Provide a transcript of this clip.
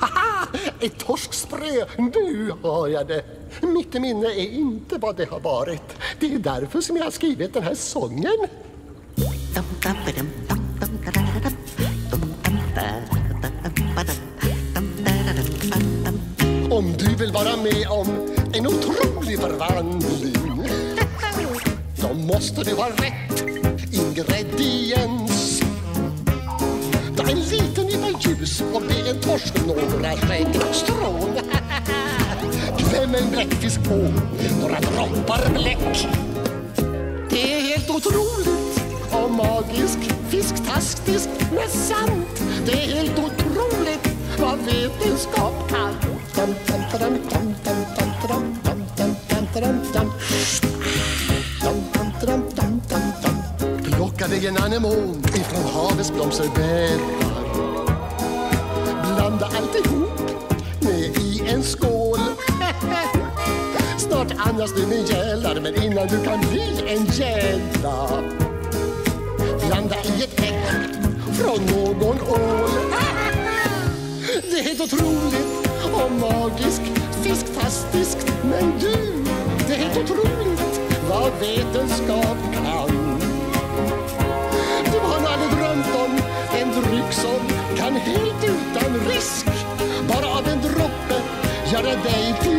Haha! Ett torskspö! Nu har jag det! Mitt minne är inte vad det har varit. Det är därför som jag har skrivit den här sången. Om du vill vara med om en otrolig förvandling då måste du ha rätt ingrediens. fisk och be en torsk några skäggstrån. Kläm en bläckfisk på några droppar bläck. Det är helt otroligt och magisk fisktastisk men sant. Det är helt otroligt vad vetenskap kan. Plockade en anemon ifrån havets blomsterbäddar Blanda alltihop ner i en skål. Snart andas du med gälar men innan du kan bli en gädda Blanda i ett ägg från någon ål. Det är helt otroligt och magiskt, fiskfastiskt Men du, det är helt otroligt vad vetenskap kan. Du har nog aldrig drömt om en dryck som kan helt risk. Bara av en droppe göra dig till